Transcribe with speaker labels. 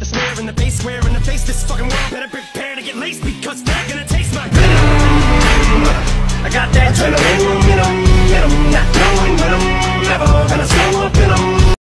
Speaker 1: the square and the face square in the face this fucking world better prepare to get laced because they're gonna taste my venom I got that adrenaline, you know